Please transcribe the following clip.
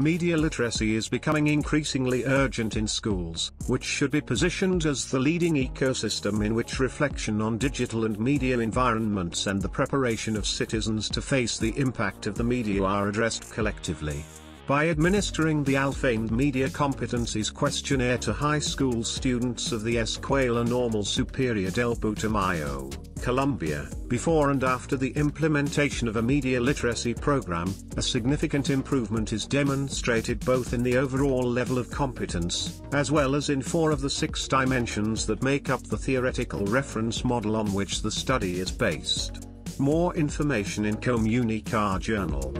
Media literacy is becoming increasingly urgent in schools, which should be positioned as the leading ecosystem in which reflection on digital and media environments and the preparation of citizens to face the impact of the media are addressed collectively. By administering the Alfamed Media Competencies Questionnaire to high school students of the Escuela Normal Superior del Putumayo, Colombia, before and after the implementation of a media literacy program, a significant improvement is demonstrated both in the overall level of competence, as well as in four of the six dimensions that make up the theoretical reference model on which the study is based. More information in Comunicar Journal.